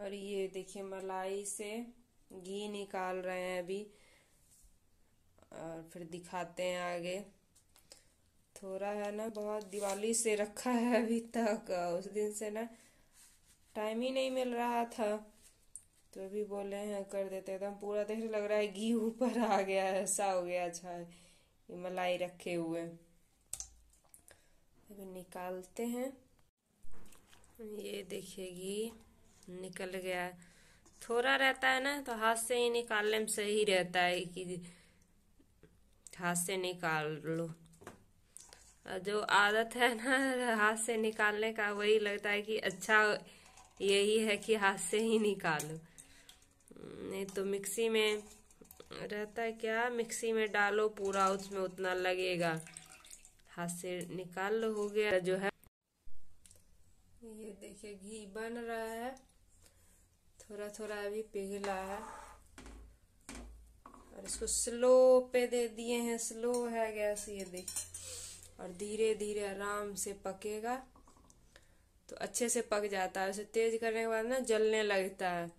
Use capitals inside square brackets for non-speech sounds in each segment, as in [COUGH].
और ये देखिए, मलाई से घी निकाल रहे हैं अभी। और फिर दिखाते हैं आगे। थोड़ा है ना, बहुत दिवाली से रखा है अभी तक उस दिन से ना टाइम ही नहीं मिल रहा था। तो अभी बोले हैं, कर देते एकदम पूरा देखने लग रहा है घी ऊपर आ गया ऐसा हो गया अच्छा ये मलाई रखे हुए। अभी निकालते हैं। ये देखिए घी। निकल गया है। थोड़ा रहता है ना तो हाथ से ही निकालने में सही रहता है कि हाथ से निकाल लो। जो आदत है ना, हाथ से निकालने का, वही लगता है कि अच्छा यही है कि हाथ से ही निकालो। नहीं तो मिक्सी में रहता है क्या? मिक्सी में डालो, पूरा उसमें उतना लगेगा। हाथ से निकाल लो, हो गया जो है। ये देखिए, घी बन रहा है। थोड़ा थोड़ा अभी पिघला है। और इसको स्लो पे दे दिए हैं, स्लो है गैस ये देख। और धीरे धीरे आराम से पकेगा। तो अच्छे से पक जाता है। उसे तेज करने के बाद ना जलने लगता है।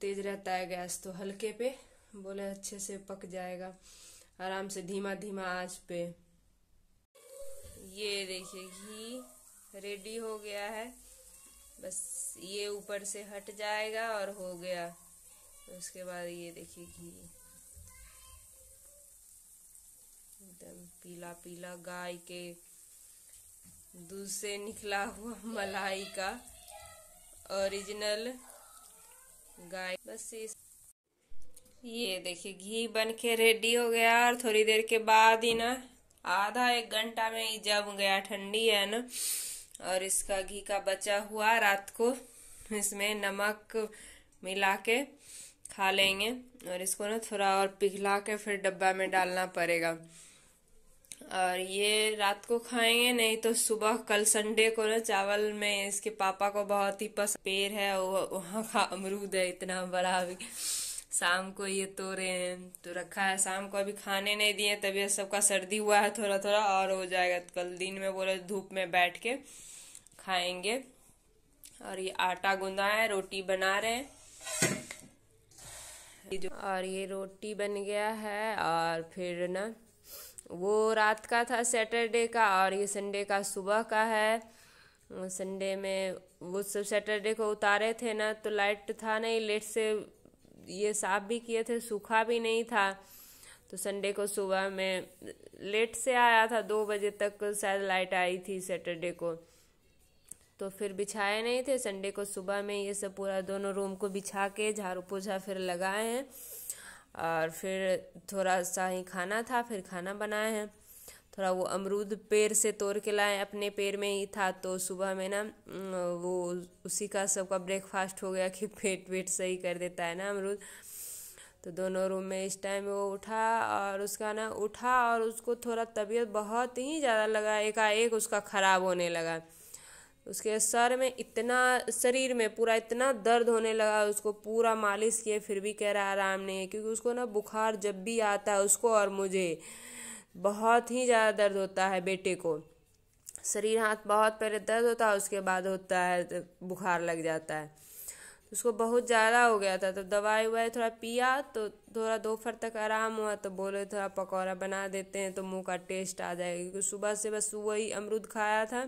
तेज रहता है गैस तो हल्के पे। बोले अच्छे से पक जाएगा। आराम से धीमा धीमा आँच पे। ये देखिए, घी रेडी हो गया है। बस ये ऊपर से हट जाएगा और हो गया। उसके बाद ये देखिए घी एकदम पीला पीला गाय के दूध से निकला हुआ मलाई का ओरिजिनल गाय। बस इस ये देखिए घी बन के रेडी हो गया और थोड़ी देर के बाद ही ना आधा एक घंटा में ही जम गया ठंडी है ना। और इसका घी का बचा हुआ रात को। इसमें नमक मिला के खा लेंगे और इसको ना थोड़ा और पिघला के फिर डब्बा में डालना पड़ेगा। और ये रात को खाएँगे, नहीं तो सुबह, कल संडे को ना चावल में इसके पापा को बहुत ही पसंद। पेड़ है वहाँ का अमरूद है, इतना बड़ा भी। शाम को ये तोड़े हैं तो रखा है, शाम को अभी खाने नहीं दिए, तबीयत सबका सर्दी हुआ है थोड़ा थोड़ा और हो जाएगा। तो कल दिन में बोले धूप में बैठ के खाएँगे। और ये आटा गूंदा है, रोटी बना रहे हैं। और ये रोटी बन गया है, और फिर ना, वो रात का था, सैटरडे का, और ये संडे का सुबह का है। संडे में वो सब सैटरडे को उतारे थे ना तो लाइट था नहीं, लेट से ये साफ़ भी किए थे, सूखा भी नहीं था। तो संडे को सुबह में लेट से आया था, दो बजे तक शायद लाइट आई थी सैटरडे को। तो फिर बिछाए नहीं थे। संडे को सुबह में ये सब पूरा दोनों रूम को बिछा के झाड़ू पोछा फिर लगाए हैं। और फिर थोड़ा सा ही खाना था, फिर खाना बनाए हैं। थोड़ा वो अमरूद पेड़ से तोड़ के लाए, अपने पेड़ में ही था तो सुबह में ना वो उसी का सबका ब्रेकफास्ट हो गया कि [LAUGHS] पेट वेट सही कर देता है ना अमरूद। तो दोनों रूम में इस टाइम वो उठा और उसका ना उठा और उसको थोड़ा तबीयत बहुत ही ज़्यादा लगा, एकाएक उसका ख़राब होने लगा। उसके सर में इतना, शरीर में पूरा इतना दर्द होने लगा, उसको पूरा मालिश किए, फिर भी कह रहा आराम नहीं है। क्योंकि उसको ना बुखार जब भी आता है उसको और मुझे। बहुत ही ज़्यादा दर्द होता है बेटे को। शरीर, हाथ बहुत पहले दर्द होता है, उसके बाद होता है तो बुखार लग जाता है। तो उसको बहुत ज़्यादा हो गया था तो दवाई उवाई थोड़ा पिया तो थोड़ा दोपहर तक आराम हुआ तो बोले थोड़ा पकौड़ा बना देते हैं तो मुँह का टेस्ट आ जाएगा, क्योंकि सुबह से बस वही अमरूद खाया था।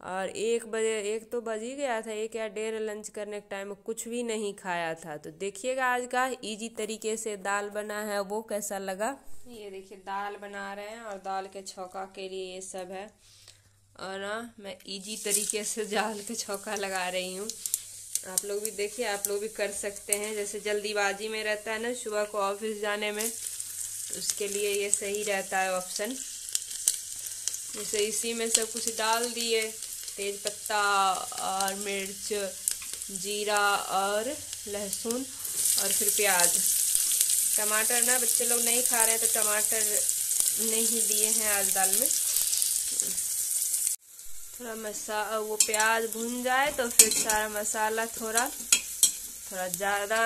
और एक बजे, एक तो बज ही गया था, एक या डेढ़ लंच करने के टाइम कुछ भी नहीं खाया था। तो देखिएगा आज का इजी तरीके से दाल बना है, वो कैसा लगा? ये देखिए, दाल बना रहे हैं और दाल के छौका के लिए ये सब है। और ना, मैं इजी तरीके से दाल के छौका लगा रही हूँ। आप लोग भी देखिए, आप लोग भी कर सकते हैं। जैसे जल्दीबाजी में रहता है ना, सुबह को ऑफ़िस जाने में, उसके लिए ये सही रहता है ऑप्शन जैसे इसी में सब कुछ डाल दिए। तेज पत्ता और मिर्च, जीरा और लहसुन और फिर प्याज। टमाटर ना, बच्चे लोग नहीं खा रहे हैं तो टमाटर नहीं दिए हैं आज दाल में। थोड़ा मसा, वो प्याज भुन जाए तो फिर सारा मसाला थोड़ा थोड़ा ज़्यादा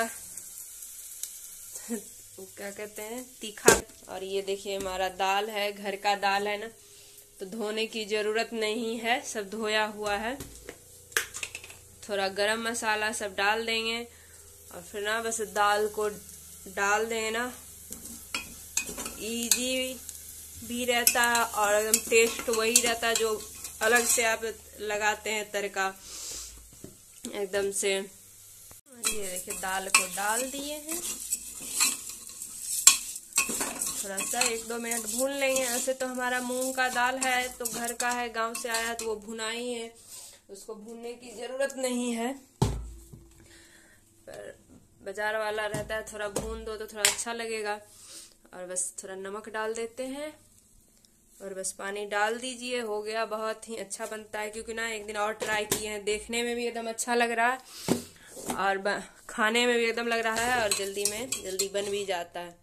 क्या कहते हैं, तीखा। और ये देखिए हमारा दाल है, घर का दाल है ना। तो धोने की ज़रूरत नहीं है, सब धोया हुआ है। थोड़ा गरम मसाला सब डाल देंगे और फिर ना बस दाल को डाल देना इजी भी रहता है और एकदम टेस्ट वही रहता है जो अलग से आप लगाते हैं तड़का। एकदम से। ये देखिए, दाल को डाल दिए हैं। थोड़ा सा एक दो मिनट भून लेंगे। ऐसे तो हमारा मूंग का दाल है तो घर का है, गाँव से आया तो वो भुना ही। है उसको भूनने की ज़रूरत नहीं है। पर बाज़ार वाला रहता है, थोड़ा भून दो तो थोड़ा अच्छा लगेगा। और बस थोड़ा नमक डाल देते हैं। और बस पानी डाल दीजिए, हो गया बहुत ही अच्छा बनता है, क्योंकि ना एक दिन और ट्राई किए हैं। देखने में भी एकदम अच्छा लग रहा है, और खाने में भी एकदम लग रहा है, और जल्दी में जल्दी बन भी जाता है।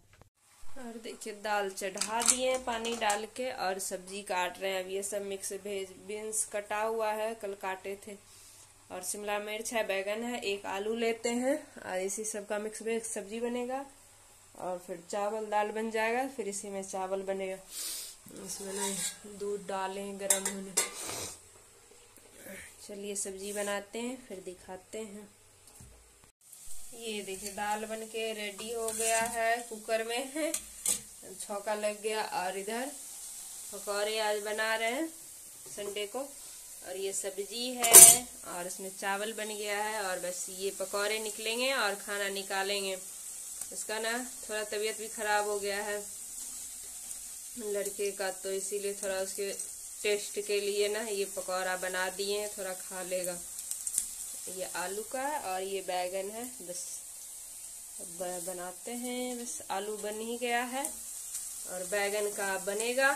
और देखिए दाल चढ़ा दिए पानी डाल के और सब्ज़ी काट रहे हैं। अब ये सब मिक्स भेज, बीन्स कटा हुआ है, कल काटे थे। और शिमला मिर्च है, बैगन है, एक आलू लेते हैं। और इसी सब का मिक्स भेज सब्ज़ी बनेगा। और फिर चावल, दाल बन जाएगा, फिर इसी में चावल बनेगा। इसमें ना दूध डालें गर्म होने। चलिए सब्ज़ी बनाते हैं, फिर दिखाते हैं। ये देखिए, दाल बन के रेडी हो गया है कुकर में। [LAUGHS] है छौका लग गया और इधर पकौड़े आज बना रहे हैं संडे को। और ये सब्ज़ी है और इसमें चावल बन गया है और बस ये पकौड़े निकलेंगे और खाना निकालेंगे। इसका ना थोड़ा तबीयत भी खराब हो गया है। लड़के का तो इसीलिए थोड़ा उसके टेस्ट के लिए ना ये पकौड़ा बना दिए हैं, थोड़ा खा लेगा। ये आलू का है और ये बैगन है। बस बनाते हैं। बस आलू बन ही गया है और बैगन का बनेगा।